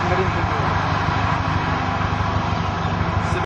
Marine